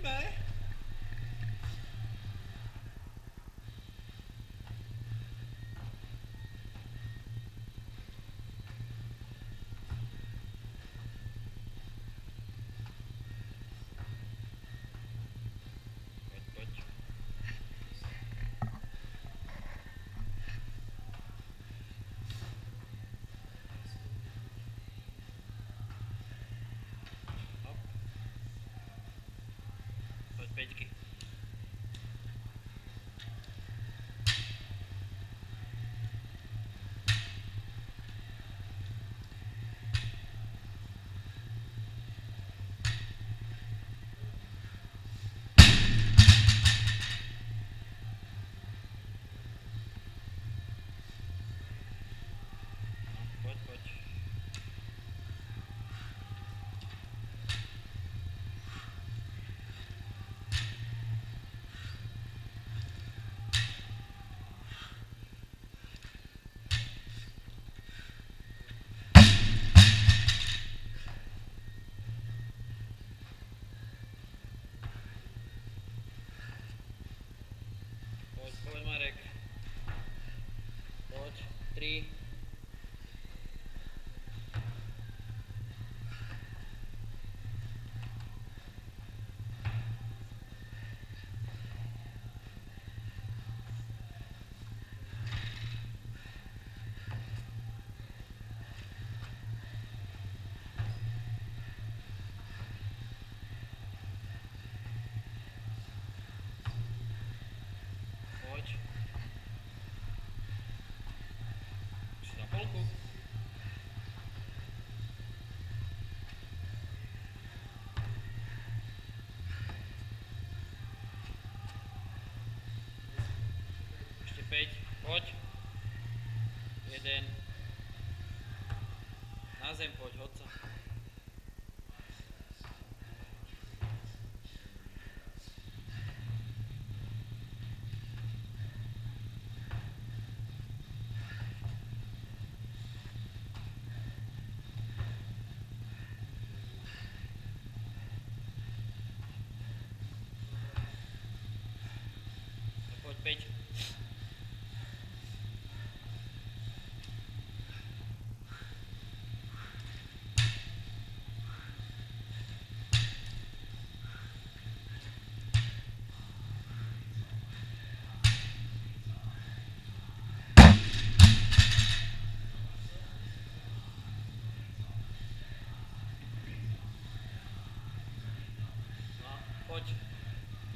Poďme. 5G. Polku. Ešte 5. Poď. Jeden. Na zem poď, hoď sa. No Poď 5. No, poď.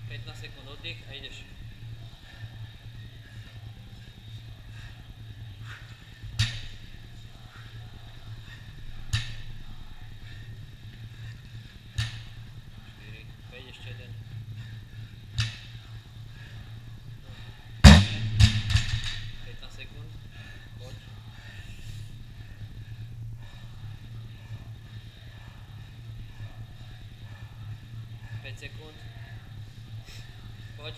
15 sekúnd oddych 5 sekund. Chodź.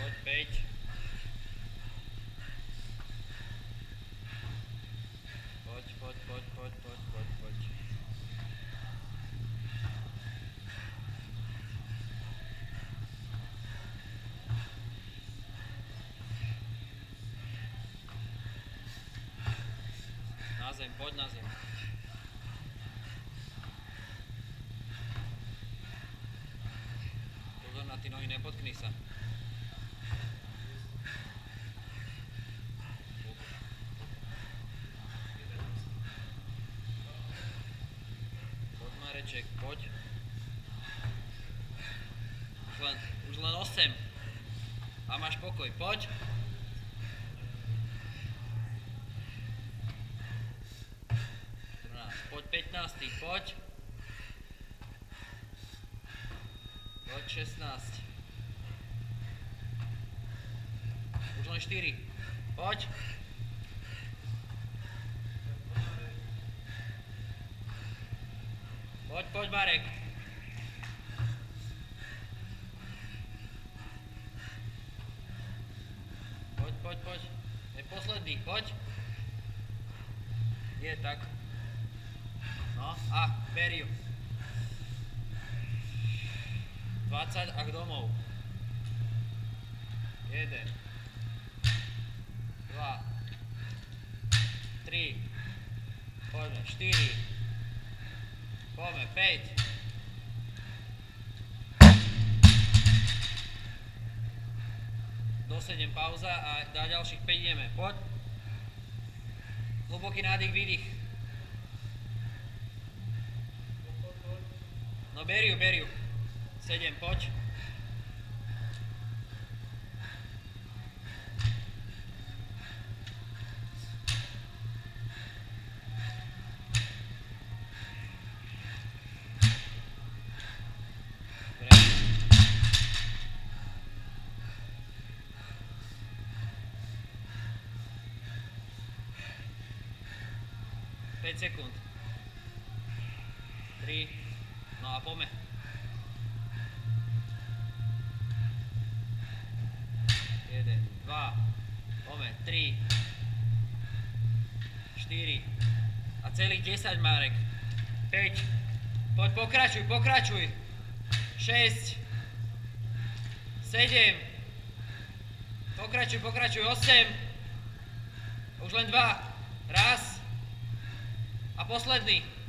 Poď, päť. Poď, poď, poď, poď, poď, poď, poď. Na zem, poď na zem. Pozor na ty nohy, nepotkni sa. Hereček, poď. Už len, už len 8. A máš pokoj, poď. Poď 15, poď. Poď 16. Už len 4. Poď. Poď, poď. Poď, poď. Je posledný, poď. Je tak. No a ber ju. 20 a k domov. 1 2 3 Poďme, 4 Poďme, 5 Do 7 pauza a na ďalších 5 ideme. Poď. Hlboký nádych, výdych. No beriu, beriu. 7, poď. 5 sekúnd. 3, no a poďme. Jeden, dva, poďme, tri, štyri. A celých 10, Marek. 5, poď pokračuj, pokračuj. 6, 7, pokračuj, pokračuj, 8, už len 2, raz, posledný.